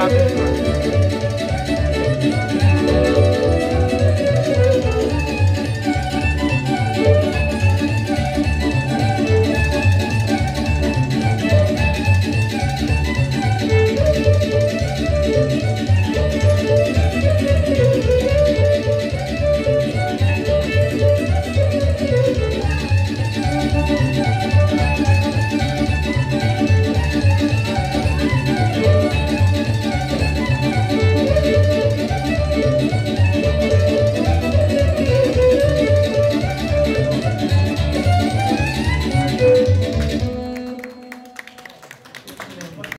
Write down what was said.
Gracias.